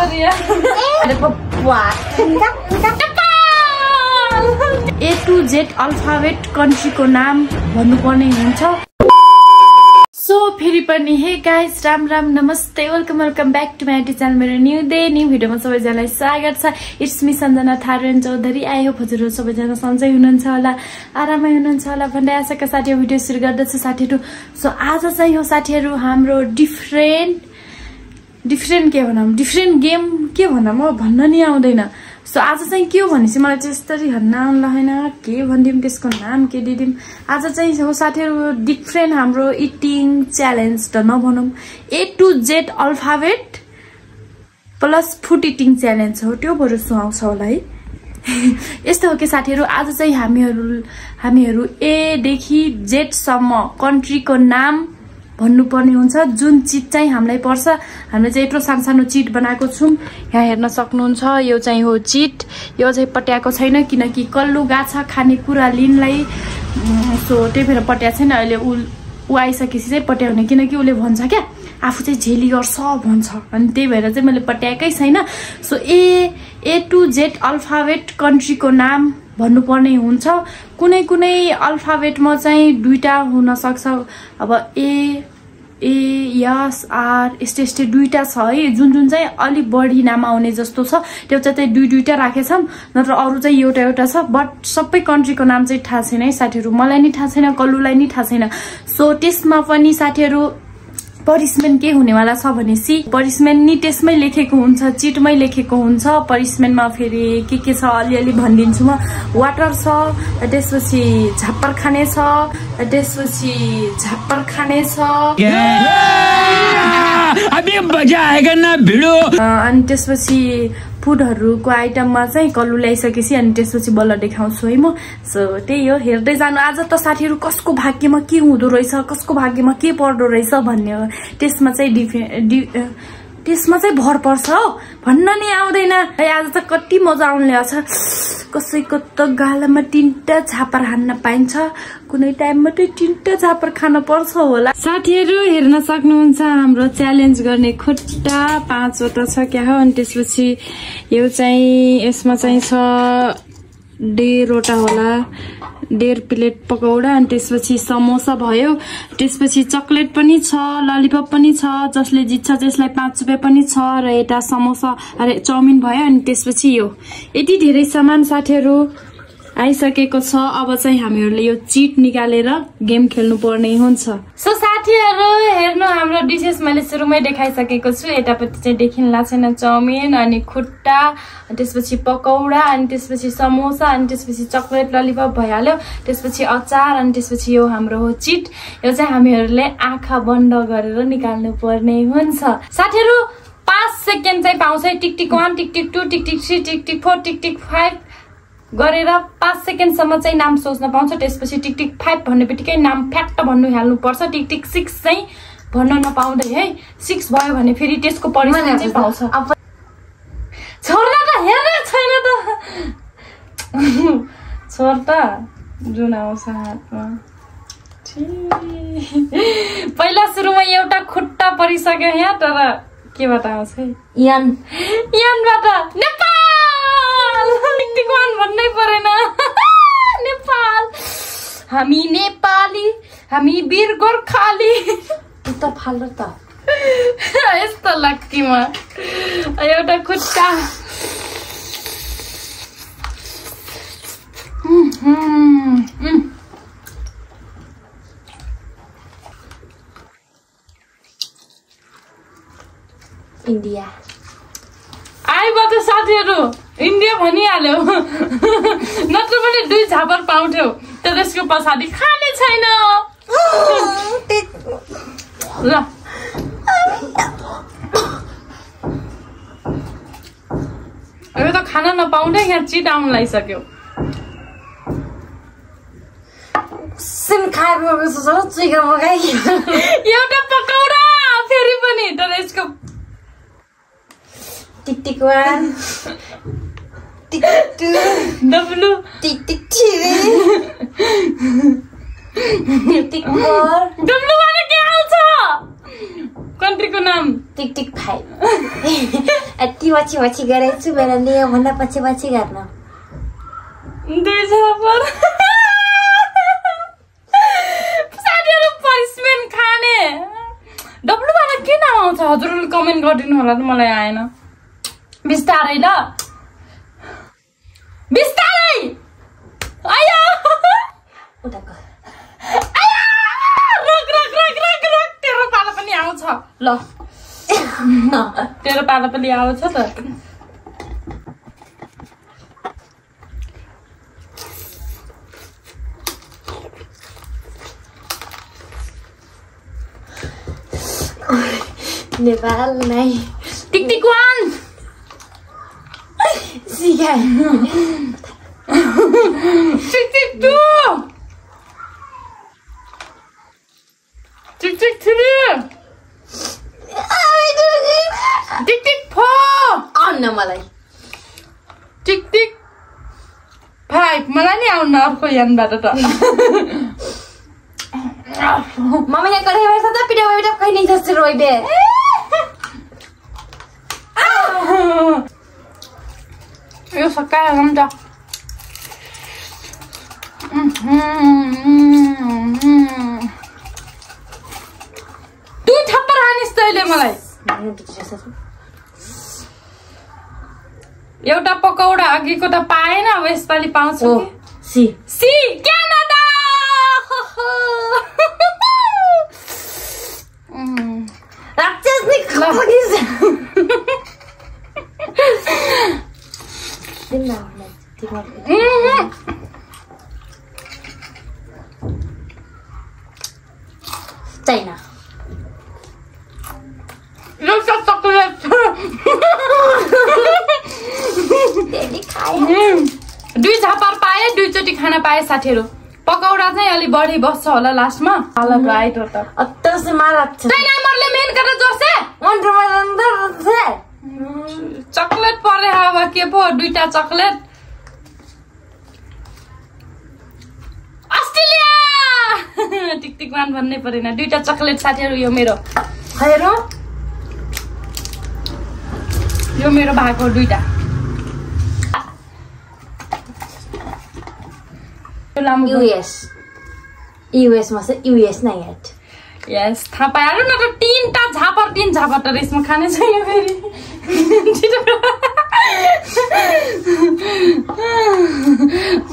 A to Z alphabet कन्ट्रीको नाम भन्नुपर्ने हुन्छ। सो फेरि पनि हे गाइस राम राम नमस्ते welcome welcome back to my channel मेरो न्यू डे न्यू भिडियोमा सबैजनालाई स्वागत छ। इट्स मी सञ्जना थारुन चौधरी आयो हजुरहरू सबैजना सन्चै हुनुहुन्छ होला आरामै हुनुहुन्छ होला। भन्दै आशाका साथीहरू भिडियो सुरु गर्दछु साथीहरू। सो आज चाहिँ हो साथीहरू हाम्रो डिफ्रेन्ट डिफ्रेन्ट के भनौँ डिफ्रेन्ट गेम के भनौँ हो भन्न नि आउँदैन। सो आज चाहिँ के हो भनेपछि मलाई चाहिँ यस्तरी नाम लगेन। के भनिदिउँ त्यसको नाम के दिदिउँ आज चाहिँ हो साथीहरू डिफ्रेन्ट हाम्रो इटिङ च्यालेन्ज त नभनौँ। A to Z alphabet plus food eating challenge हो। त्यो बरु सुहाउँछ होला है। यस्तो हो कि साथीहरू आज चाहिँ हामीहरू हामीहरू एदेखि जेडसम्म कन्ट्रीको नाम भन्नुपर्ने हुन्छ जुन चिज चाहिँ हामीलाई पर्छ हामीले चाहिँ यत्रो सानो चिट बनाएको छौँ। यहाँ हेर्न सक्नुहुन्छ यो चाहिँ हो चिट। यो चाहिँ पट्याएको छैन किनकि कल्लु गाछा खानेकुरा लिनलाई सो त्यही भएर पट्याएको छैन। अहिले ऊ ऊ आइसकेपछि चाहिँ पट्याउने किनकि उसले भन्छ क्या आफू चाहिँ झेली गर्छ भन्छ। अनि त्यही भएर चाहिँ मैले पट्याएकै छैन। So A A to Z alphabet कन्ट्रीको नाम भन्नुपर्ने हुन्छ। कुनै कुनै अल्फाबेटमा चाहिँ दुईवटा हुनसक्छ। अब ए ए यस आर यस्तै यस्तै दुईवटा छ है। जुन जुन चाहिँ अलिक बढी नाम आउने जस्तो छ त्यो चाहिँ दुई दुईवटा राखेछौँ नत्र अरू चाहिँ एउटा एउटा छ। बट सबै कन्ट्रीको नाम चाहिँ थाहा छैन है साथीहरू। मलाई नि थाहा छैन कल्लुलाई नि थाहा छैन। सो त्यसमा पनि साथीहरू पनिसमेन्ट के हुनेवाला छ भनेपछि पनिसमेन्ट नि त्यसमै लेखेको हुन्छ चिटमै लेखेको हुन्छ। पनिसमेन्टमा फेरि के के छ अलिअलि भनिदिन्छु म। वाटर छ त्यसपछि झाप्पर खाने छ त्यसपछि झाप्पर खाने छ अनि त्यसपछि फुडहरूको आइटममा चाहिँ कल्लु ल्याइसकेपछि अनि त्यसपछि बल्ल देखाउँछु है म। सो त्यही हो हेर्दै जानु। आज त साथीहरू कसको भाग्यमा के हुँदो रहेछ कसको भाग्यमा के पर्दो रहेछ भन्ने त्यसमा चाहिँ डिफे डि त्यसमा चाहिँ भर पर्छ हौ। भन्न नि आउँदैन। आज त कति मजा आउने छ कसैको त गालामा तिनवटा झापर हान्न पाइन्छ। कुनै टाइम मात्रै तिनवटा झापर खान पर्छ होला। साथीहरू हेर्न सक्नुहुन्छ हाम्रो च्यालेन्ज गर्ने खुट्टा पाँचवटा छ क्या हो। अनि त्यसपछि यो चाहिँ यसमा चाहिँ छ डेढवटा होला। डेढ प्लेट पकौडा अनि त्यसपछि समोसा भयो। त्यसपछि चक्लेट पनि छ ललिपप पनि छ जसले जित्छ त्यसलाई पाँच रुपियाँ पनि छ र यता समोसा अरे चाउमिन भयो अनि त्यसपछि यो। यति धेरै सामान साथीहरू। आइसकेको छ। अब चाहिँ हामीहरूले यो चिट निकालेर गेम खेल्नु पर्ने हुन्छ। सो साथीहरू हेर्नु हाम्रो डिसेस मैले सुरुमै देखाइसकेको छु। यतापट्टि चाहिँ देखिन छैन चाउमिन अनि खुट्टा त्यसपछि पकौडा अनि त्यसपछि समोसा अनि त्यसपछि चक्लेट ललिपप भइहाल्यो। त्यसपछि अचार अनि त्यसपछि यो हाम्रो हो चिट। यो चाहिँ हामीहरूले आँखा बन्द गरेर निकाल्नु पर्ने हुन्छ। साथीहरू पाँच सेकेन्ड चाहिँ पाउँछ tick tick one tick tick two tick tick three tick tick four tick tick five. गरेर पाँच सेकेन्डसम्म चाहिँ नाम सोच्न पाउँछ त्यसपछि टिक टिक फाइभ भन्ने बित्तिकै नाम फ्याक्ट भन्नु हाल्नुपर्छ। टिक टिक सिक्स चाहिँ भन्न नपाउँदै है सिक्स भयो भने फेरि त्यसको परिमाण चाहिँ पाउँछ छोड्न त छैन त। छोड त जुन आउँछ हातमा। पहिला सुरुमा एउटा खुट्टा परिसक्यो यहाँ तर केबाट आउँछ है? यान यानबाट नेपाल भन्नै परेन नेपाल हामी नेपाली हामी वीर गोर्खाली त फाल त यस्तो लक्कीमा एउटा खुट्टा इन्डिया आइबाट साथीहरू इन्डिया भनिहाल्यो। नत्र पनि दुई झापर पाउँथ्यो। तर त्यसको पछाडि खाने छैन। ल। अब त खाना नपाउँदै यहाँ चिट आउनु लागिसक्यो। एउटा पकौडा फेरि पनि। तर यसको tick tick one. Tick two W कन्ट्रीको नाम टिक टिक फाइभ यति पछि पछि गरेको छु मेरो लियो भन्दा पछि पछि गर्न पनिसमेन्ट खाने डब्लुबाट के नाम आउँछ हजुरहरूले कमेन्ट गरिदिनु होला त मलाई आएन बिस्तारै ल बिस्तारै। आयो। उताको। आया! रोक रोक रोक रोक रोक। तेरो पालो पनि आउँछ। ल। तेरो पालो पनि आउँछ त। नेपाल नै। सिकाए tick tick two tick tick three tick tick four आउन मलाई टिक टिक फाइभ मलाई नि आउन अर्को यानबाट त मम्मीले कराई छ त जस्तो रोइबे यो सकाएर नि त दुई थप्पड हानिस् तैँले मलाई. एउटा पकौडा अघिको त पाएन अब यसपालि पाउँछु सी। C Canada! राक्षस नि खगिस दिन न मलाई तिमीलाई उम्, चाइना यो सब चकलेट डेली खाए उम्, दुई झापर पाए दुईचोटि खाना पाए साथीहरू पकौडा चाहिँ अलि बढी बस्छ होला लास्टमा मेन चकलेट परे अब के पो दुईटा chocolate Australia tick tick one भन्नै परेन दुईटा चकलेट साथीहरू यो मेरो खैरो यो मेरो भएको दुईटा युएस युएस मा चाहिँ युएस नै हेट यस थाहा पाइहाल्यो न त तिनवटा झापर तिन झापर त रेसमा खाने छैन फेरि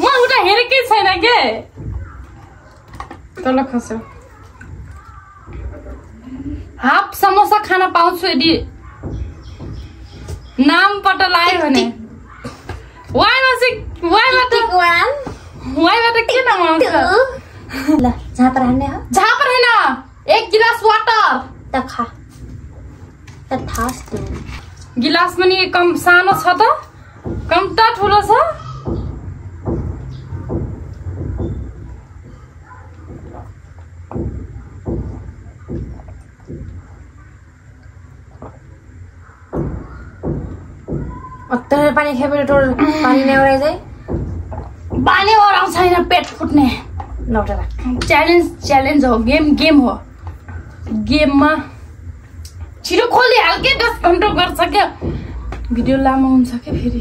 म उता हेरेकै छैन के तल खस्यो हाफ समोसा खान पाउँछु यदि नामबाट लायो भने वाइमा चाहिँ वाइबाट टिक वान वाइबाट के नाम आउँछ ल हो एक गिलास वाटर त खा त तू गिलास पनि कम सानो छ त कम त ठुलो छ अत्तर पानी खेपेर टोल पानी ल्याउrai चाहिँ पानी ओराउँछ छैन पेट फुट्ने राख च्यालेन्ज च्यालेन्ज हो गेम गेम हो गेममा छिटो खोलिहाल के दस घन्टा गर्छ क्या? भिडियो लामो हुन्छ क्या फेरि।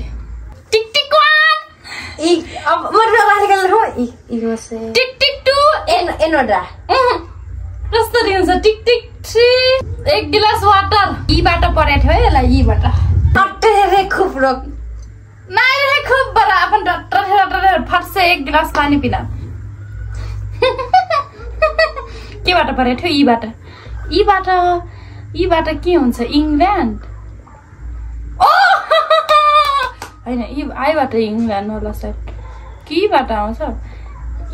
टिक टिक वान! इ अब मर्दा राखेको हो इ इ से टिक टिक टू एन एनवटा कस्तो हुन्छ टिक टिक थ्री एक गिलास वाटर। यीबाट परेको थियो है यसलाई यीबाट खुब नहीं खूब एक गिलास पानी पीना। केबाट परेको थियो? यीबाट यीबाट यीबाट के हुन्छ? इङ्ल्यान्ड ओ होइन यी आइबाट इङ्ल्यान्ड होला सायद केबाट आउँछ?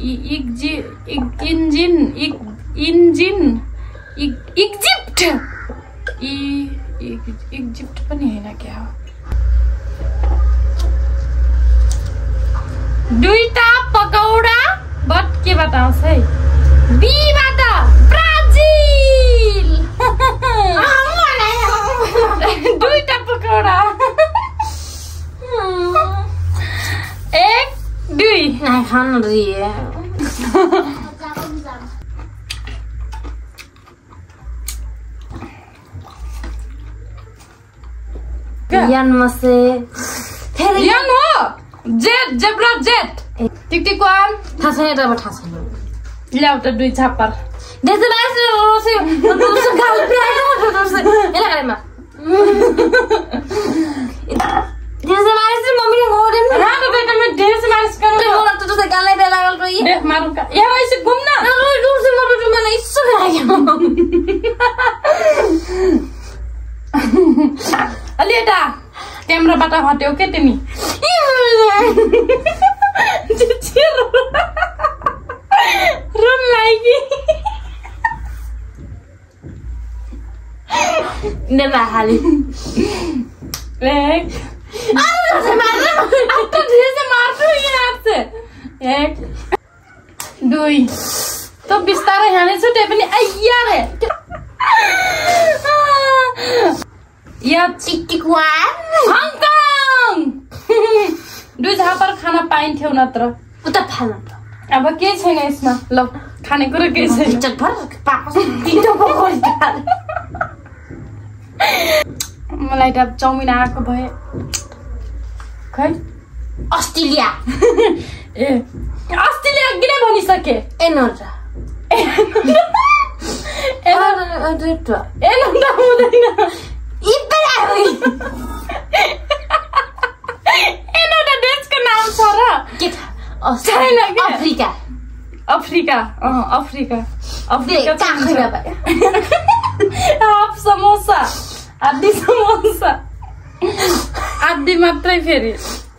इक्जि इक- इन्जिन इक- इन्जिन इक- इक्जिप्ट! इ इक्जिप्ट पनि होइन क्या हो? दुईटा पकौडा बट केबाट आउँछ है? बीबाट দুইটা পকোড়া এক দুই না খান রিয়ে ইয়ান মাসে ইয়ান ও zed zebra zed tick tick one ঠাসে এটা বা ঠাসে লাউটা দুই ছাপার Desde la S Rosy, Rosy galpiaja, Rosy. Ela garema. Desde la S mami ngorin. हाँ तो बेटा मैं ढेर से मालिश Tapi करूँगा kalau tuh saya galai dia lagal tuh iya. देख मारू का यहाँ ऐसे घूमना Kalau Rosy mau tuh mana isu lagi. अलि यता क्यामेराबाट हट्यौ के तिमी रुन लागि Ini lah hali. एक Aduh, saya marah. अब तो धीरे से मार्छु यहाँ से एक दुई तो बिस्तारै हानेछु त्यही पनि आइया रे या Titik wan. हङकङ दुई झापर खान पाइन्थ्यो नत्र Udah panas. अब केही छैन यसमा ल खानेकुरो केही छैन Tidak bar, papas. Tidak pokoknya. मलाई त चाउमिन आएको भए खै Australia. ए अस्तिले अघि नै भनिसके Enora. ए Aduh, itu. ए नन्दा हुँदैन Ibrahim. ए नन्दा देशको नाम छ र. China, Australia. क्या? Afrika. अफ्रिका अँ अफ्रिका अफ्रिका समोसा आधी समोसा आधी मात्रै फेरि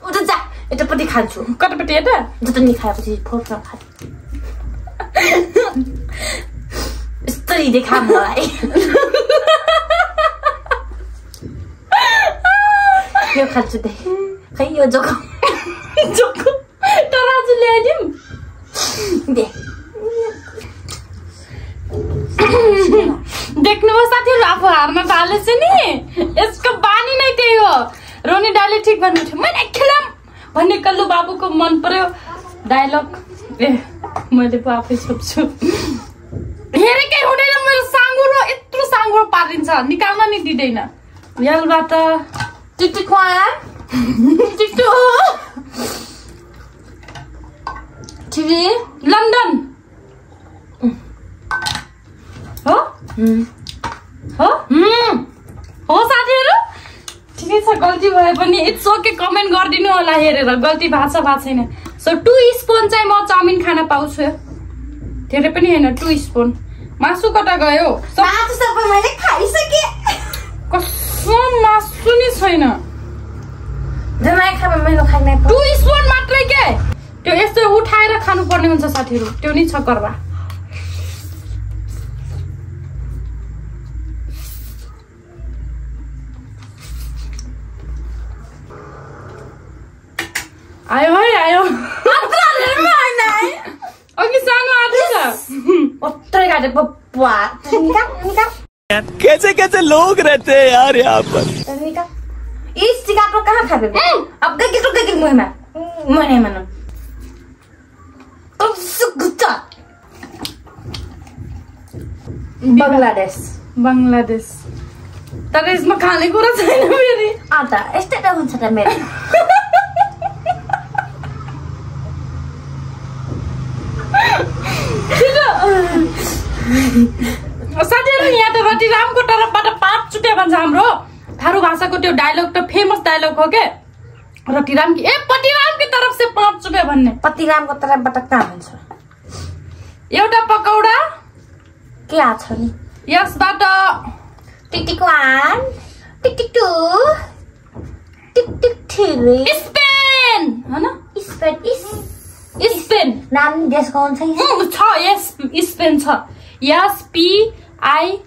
cak, itu peti खान्छु कतापट्टि यता Itu नि खाएपछि फोटो खान्छु यस्तो देखा मलाई यो खान्छु दे खै यो जोको जोको तर आज ल्याइदिउँ दे देख्नुभयो साथीहरू आफू हार्न थालेछ नि। यसको बानी नै त्यही हो। रोनी डाले ठिक भन्नु मैले खेलाम भन्ने कल्लु बाबुको मन पर्यो। डायलग। ए मैले पो आफै सोध्छु। हेरेकै हुँदैन मेरो साँगुरो? यत्रो साँगुरो पारिन्छ। निकाल्न नि दिँदैन। यलबाट टिटी। टिभी। लन्डन। हो हो हो साथीहरू ठिकै छ गल्ती भए पनि इट्स ओके कमेन्ट गरिदिनु होला हेरेर गल्ती भएको छ भएको छैन सो टु स्पुन चाहिँ म चाउमिन खान पाउँछु धेरै पनि होइन टु स्पुन मासु कता गयो सब मासु नि छैन टु स्पुन मात्रै के त्यो यस्तो उठाएर खानुपर्ने हुन्छ साथीहरू त्यो नि छ कर्वा आयो है आयो अघि सानो आएको छ कैसे कैसे लोग रहते हैं यार यहाँ पर? निकाल इस चिकाटो कहाँ खाबे अब गए किटो गए मुहमा मने मन अब सुगुता बङ्गलादेश बङ्गलादेश तर यसमा खानेकुरा छैन फेरि आटा यस्तै त हुन्छ त मेरो साथीहरू यहाँ त रतिरामको तर्फबाट पाँच चुट्या भन्छ हाम्रो। थारू भाषाको त्यो डायलग त फेमस डायलग हो के? रतिराम कि ए पतिरामकी तरफ से पाँच चुप्या भन्ने। पतिरामको तर्फबाट कहाँ हुन्छ? एउटा पकौडा। के आएको छ नि? यसबाट tick one tick tick two tick tick three Spain! होइन? स्पेन। स्पेन। नाम देशको हुन्छ छ यस स्पेन छ। यस पिआई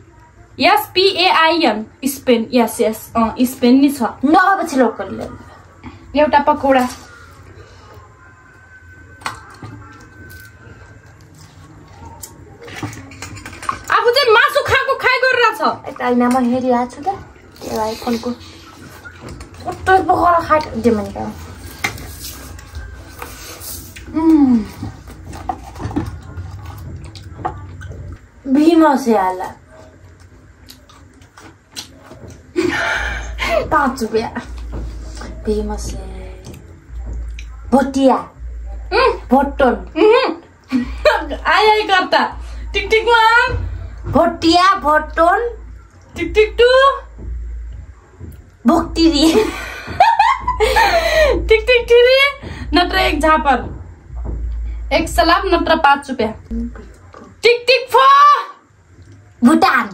यस पिएआइएन स्पेन यस यस अँ स्पेन नि छ। नभएपछि लोकलले एउटा पकौडा। आफू चाहिँ मासु खाएको खाइ गरिरहेछ यता होइन म हेरिरहेको छु त। त्यो आइफोनको? कस्तो पकाएर खाट दे मैले भीम से आला पाँच रुपियाँ फेमस भोटिया भोटन आइ आइ गर्दा टिक टिक वान भोटिया भोटन टिक टिक टू भोक्टिरी टिक टिक थ्री नत्र एक झापर एक सलाम नत्र पाँच रुपियाँ टिक टिक फोर भुटान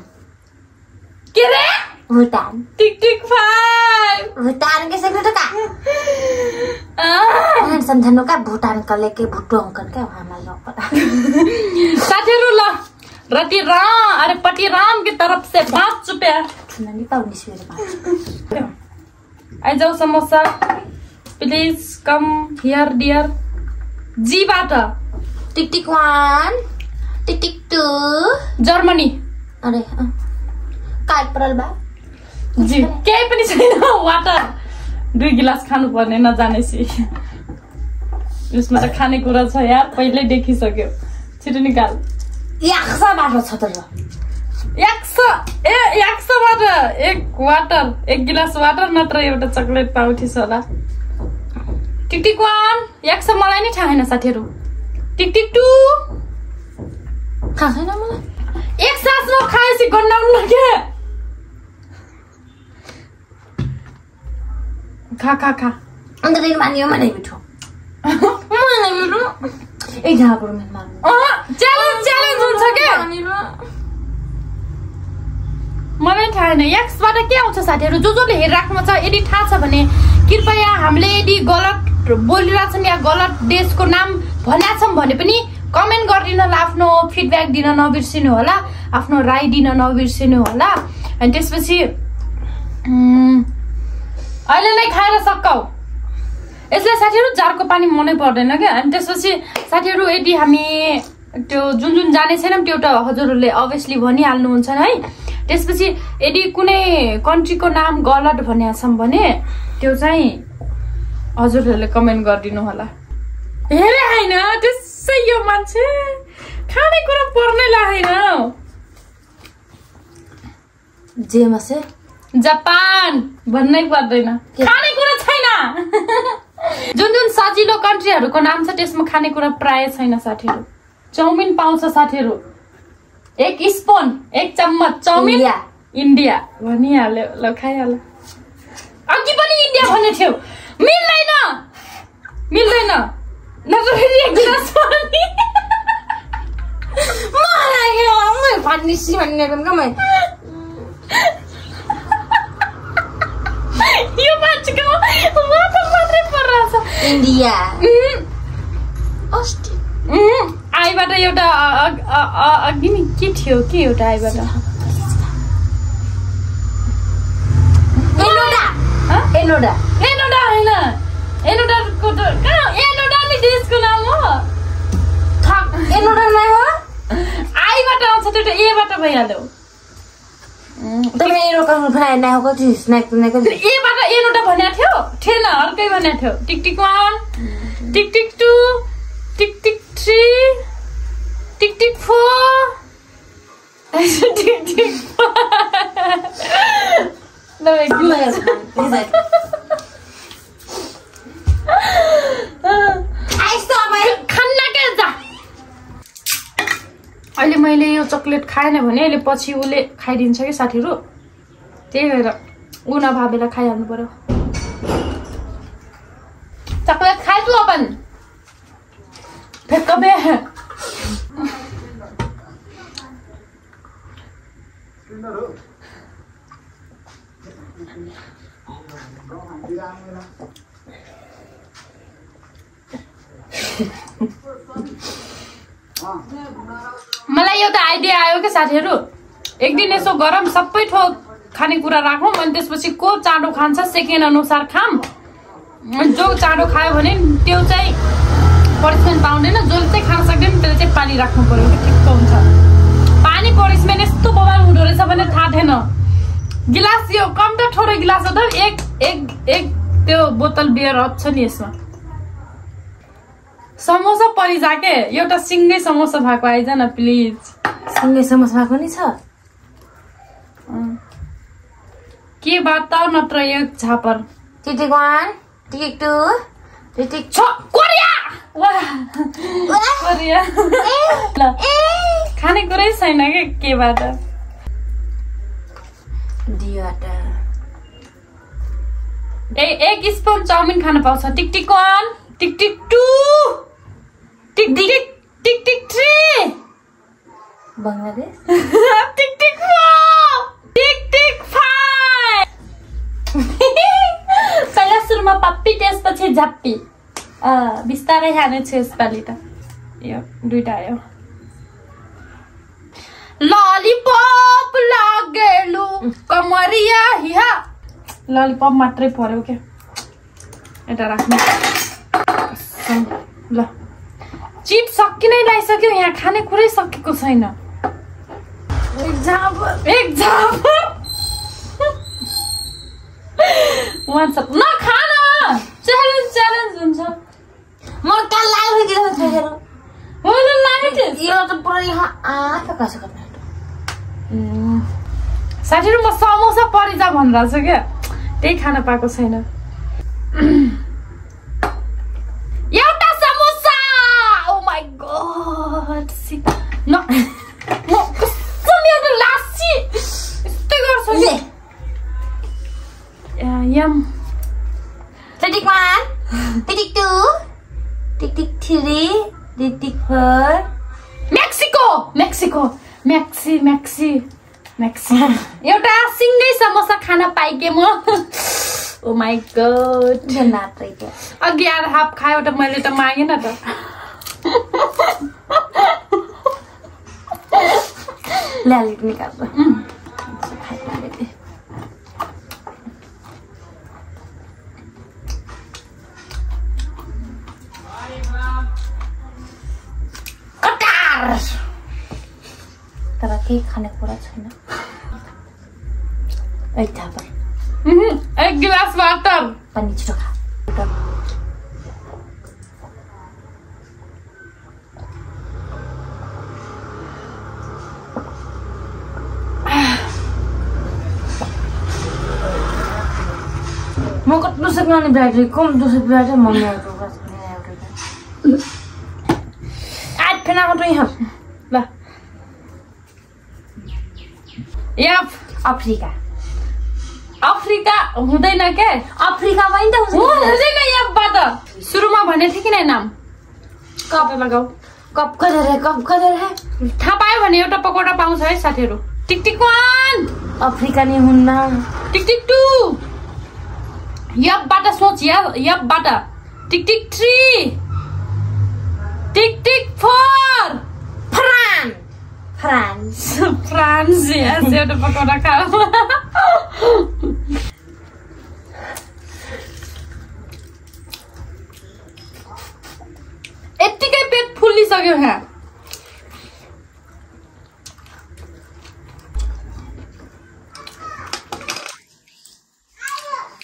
के रे Bhutan tick tick five Bhutan के सेक्रेटरी का समझानो का भूटान का लेके भुट्टो अंकल का हमारे लोग साथीहरू ल रति राम अरे पति राम की तरफ से पाँच रुपियाँ नहीं मेरे पास आइजाउ samosa please come here dear जीबाट tick tick one Germany. अरे। काय परल बा? जी केही पनि छैन। वाटर। दुई गिलास खानु पर्ने नजानेसी। यसमा त खानेकुरा छ यार पहिल्यै देखिसक्यो। छिटो निकाल। याक्सा बाटो छ त ल एक सौ ए एक सौबाट एक वाटर। एक गिलास वाटर नत्र एउटा चक्लेट पाउँथिस् होला। Tick tick one. एक सौ मलाई नै थाहा छैन साथीहरू। Tick tick two. थाहा छैन मलाई एक सासमा खाएपछि गन्डाउनु के खा खा खा। अन्त देखि मानियो मलाई मिठो। मलाई मिठो। एक कुरो मेरो मार्नु च्यालेन्ज च्यालेन्ज हुन्छ के? मलाई थाहा छैन। एक्सबाट के आउँछ साथीहरू? जो जसले हेरिराख्नु छ यदि थाहा छ भने कृपया हामीले यदि गलत बोलिरहेछौँ या गलत देशको नाम भनेका छौँ भने पनि कमेन्ट गरिदिन होला आफ्नो फिडब्याक दिन नबिर्सिनु होला आफ्नो राय दिन नबिर्सिनु होला। अनि त्यसपछि अहिले नै खाएर सक्कौ। यसलाई साथीहरू जारको पानी मनै पर्दैन क्या। अनि त्यसपछि साथीहरू यदि हामी त्यो जुन जुन जाने छैनौँ त्यो त हजुरहरूले अभियसली भनिहाल्नुहुन्छ है। त्यसपछि यदि कुनै कन्ट्रीको नाम गलत छौँ भने त्यो चाहिँ हजुरहरूले कमेन्ट गरिदिनु होला। हेरे होइन त्यसै यो मान्छे खानेकुरा पर्नै लागेन जेमा से जापान। भन्नै पर्दैन। के? खानेकुरा छैन। जुन जुन सजिलो कन्ट्रीहरूको नाम छ त्यसमा खानेकुरा प्राय छैन साथीहरू। चाउमिन पाउँछ साथीहरू। एक स्पुन एक चम्मच। Chow mein India. इन्डिया। भनिहाल्यो ल खाइहाल्यो अघि पनि इन्डिया भन्ने थियो। मिल्दैन। मिल्दैन। नत्र फेरि एक गिलास पानी मलाई मैले भन्ने सी भन्ने का मैले यो मान्छेको माथा मात्रै परिरहेछ इन्डिया आईबाट एउटा अघि नि के थियो के एउटा आईबाट? एनोडा एनोडा होइन एनोडाको त कहाँ एनोडा नि देशको नाम हो आईबाट आउँछ त्यो त एबाट भइहाल्यो तपाईँ एनो काउनु बनाए नै हो कति स्न्याक बनाएको एबाट एनोडा भनेको थियो थिएन अर्कै भनेको थियो tick tick one tick tick two tick tick three tick tick four tick अहिले मैले यो चक्लेट खाएन भने अहिले पछि उसले खाइदिन्छ कि साथीहरू? त्यही भएर ऊ नभावेर खाइहाल्नु पर्यो। चक्लेट तू अपन। बे। मलाई एउटा आइडिया आयो क्या साथीहरू? एक दिन यसो गरम सबै थोक खानेकुरा राखौँ अनि त्यसपछि को चाँडो खान्छ सेकेन्ड अनुसार खाम अनि जो चाँडो खायो भने त्यो चाहिँ पनिसमेन्ट पाउँदैन जसले चाहिँ खान सक्दैन त्यसले चाहिँ पानी राख्नु पर्यो। कि ठिक्क हुन्छ? पानी पनिसमेन्ट यस्तो बवाल हुँदो रहेछ भने थाहा थिएन। गिलास यो कम त गिलास हो त। एक एक एक त्यो बोतल बियर छ नि यसमा। समोसा परिजा के एउटा सिङ्गै समोसा भएको आइज न प्लिज। सँगै समोसा पनि छ? के बात नत्र एक झापर। टिटिक वान टिटिक टू टिटिक छ कोरिया! वाह कोरिया। ल। खानेकुरै छैन के के बात? ए एक स्पुन चाउमिन खान पाउँछ। Tick tick one tick tick two. Tick tick tick tick three Bangladesh tick tick tick tick पहिला सुरुमा पप्पी त्यसपछि झप्पी बिस्तारै खानेछु यसपालि त यो दुइटा आयो ललिपप लागेलु कमरिया हिया ललिपप मात्रै पर्यो क्या यता राख्नु ल चिट सकि नै लगाइसक्यो यहाँ खानेकुरै सकेको छैन। एक झाप वान सप नखान च्यालेन्ज च्यालेन्ज हुन्छ। म कहाँ लाग्यो कि त्यसमा छोडेर होइन लाने यो त पुरा यहाँ आँखा कसो गर्नु? साथीहरू म समोसा परिजा भनिरहेको छु क्या। त्यही खान पाएको छैन। यम tick tick one tick tick two tick tick three tick tick four Mexico Mexico maxi मेक्सी मेक्सी एउटा सिङ्गै समोसा खान पाइके म. ओ माई गड अघि आएर हाफ खायो त मैले त मागेन त. ल्यालिट निकाल्छ कटार तर केही खानेकुरा छैन एक झापर उहुँ, एक गिलास वाटर पनि छिटो खा मग दुसरं गाणे ब्राईड कोण दुसरं मम्मी आज होतो यहाँ ल यफ अफ्रिका अफ्रिका हुँदैन के अफ्रिकामा नि त हु- हुँदैन यफबाट सुरुमा भने थियो कि नै नाम कप लगाऊ कप गरेर कप गरेर थाहा पायो भने एउटा पकौडा पाउँछ है साथीहरू टिक टिक वान अफ्रिका नि हुन्न टिक टिक टू यपबाट सोच या- यपबाट tick tick three tick tick four France France France yes, एउटा पकौडा खाऊ यत्तिकै पेट फुलिसक्यो यहाँ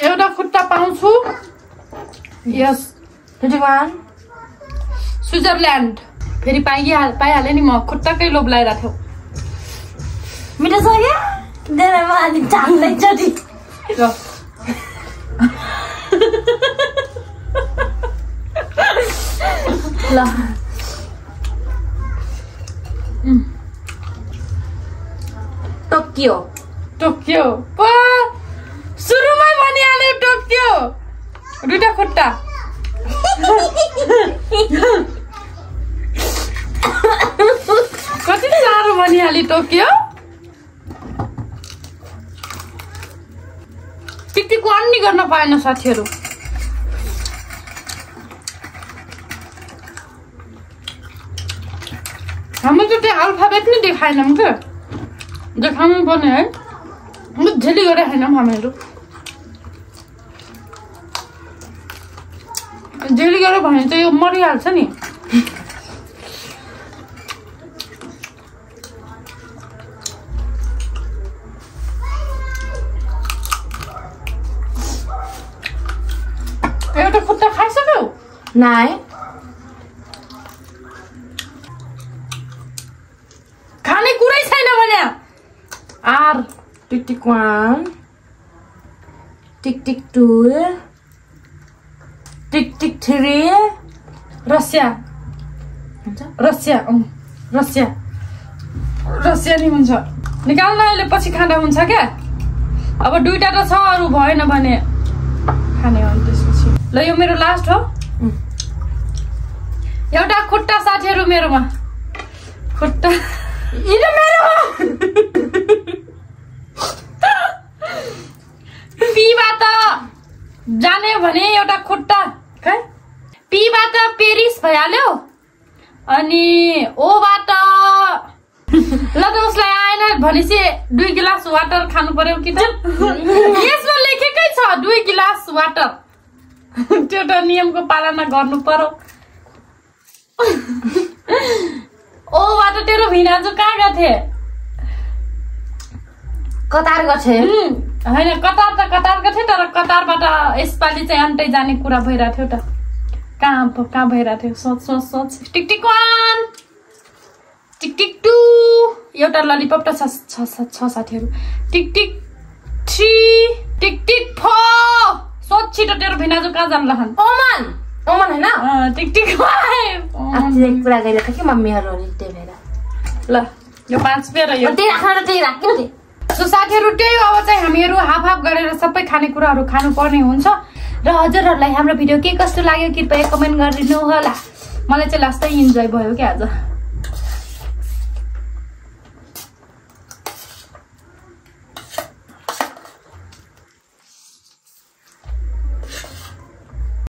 एउटा खुट्टा पाउँछु यस वान स्विजरल्यान्ड फेरि पाइहाल पाइहालेँ नि म खुट्टाकै लोभ लगाइरहेको मिठो छ क्या डेरामा अलिक चाल्दै चोटि थियो ल टोकियो टोकियो पा सुरुमै भनिहाल्यो टोकियो दुइटा खुट्टा कति साह्रो भनिहाल्यो टोकियो टिकटिक वान नि गर्न पाएन साथीहरू। हाम्रो त त्यो अल्फाबेट नै देखाएनौँ क्या देखाउनु पर्ने है। झेली खाएनौँ हामीहरू। झेली भयो भने चाहिँ यो मरिहाल्छ नि एउटा खुट्टा खाइसक्यौ नाइ खाने कुरै छैन भने are tick tick one tick tick two tick tick three Russia हुन्छ रसिया अँ, रसिया नि हुन्छ निकाल्न अहिले पछि खाँदा हुन्छ क्या अब दुइटा त छ अरू भएन भने खाने हो त्यसपछि ल यो मेरो लास्ट हो. एउटा खुट्टा साथीहरू मेरोमा। खुट्टा। पीबाट जाने भने एउटा खुट्टा खै? पीबाट पेरिस भइहाल्यो। अनि ओबाट। ल त उसलाई आएन भनेपछि दुई गिलास वाटर खानु पर्यो कि त? यसमा लेखेकै छ दुई गिलास वाटर। त्यो त नियमको पालना गर्नु पर्यो। ओबाट तेरो भिनाजु कहाँ गएको थिए? कतार गएको हुँ, होइन कतार त कतारको थियो तर कतारबाट यसपालि चाहिँ अन्तै जाने कुरा भइरहेको थियो त। कहाँ कहाँ भइरहेको थियो? सोच सोच सोच। Tick tick one. Tick tick two. एउटा ललिपप त छ छ साथीहरू। Tick tick three. Tick tick four. सोच छिटो तेरो भिनाजु कहाँ जानु लहन ओमन! ओमन होइन एक कुरा गइरहेको थियो कि मम्मीहरू त्यही भएर ल यो पाँच पेर यो त्यही राख्न र त्यही राख्यो नि सो साथीहरू त्यही हो, अब चाहिँ हामीहरू हाफ हाफ गरेर सबै खानेकुराहरू खानुपर्ने हुन्छ र हजुरहरूलाई हाम्रो भिडियो के कस्तो लाग्यो कृपया कमेन्ट गरिदिनु होला मलाई चाहिँ लास्टै इन्जोय भयो क्या आज